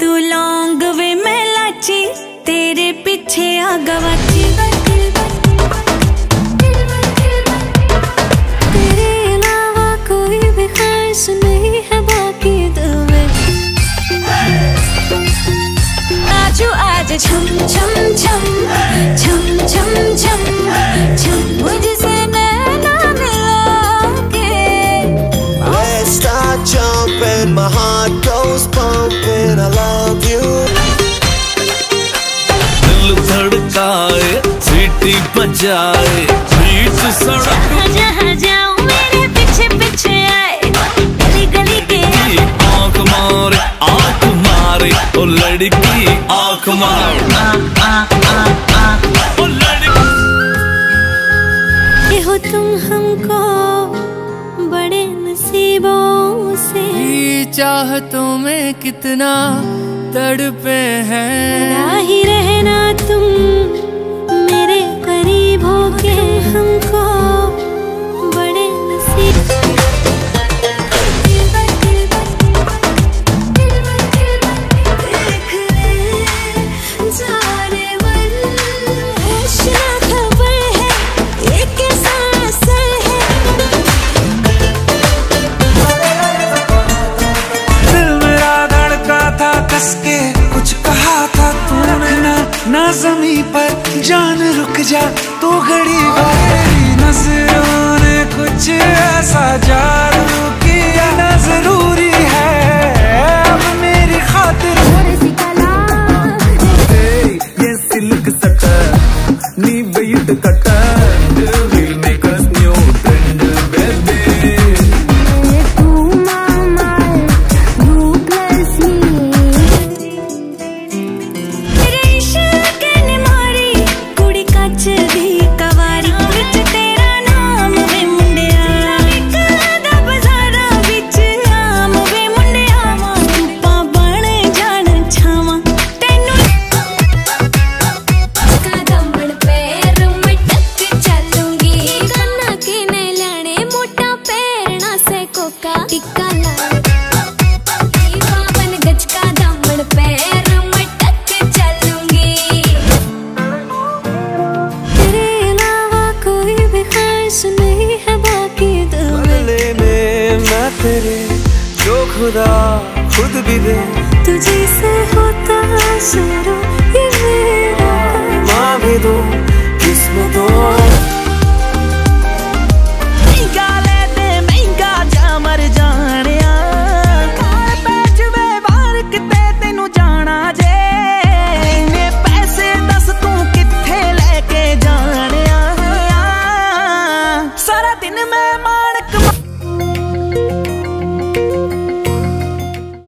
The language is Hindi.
तू लौंग वे मैं लाची तेरे पीछे आ गवाची छम छम छम छम छम छम छम मुझसे बजाए बीच सड़क। जहाँ जाऊँ मेरे पीछे पीछे आए गली गली के आँख मारे आँख मारे ओ लड़की आँख मारे। ओ लड़की। हो तुम हमको बड़े नसीबों से। चाहतों में कितना तड़पे हैं। ना जमी पर जान रुक जा तो घड़ी मेरी का टिक्का कोई भी खास नहीं है बाकी जो खुदा खुद भी दे। तुझे से होता शुरू ये मेरा। माँ भी दो किस्मतों ਸਾਰਾ ਦਿਨ ਮੈਂ ਮਾਂ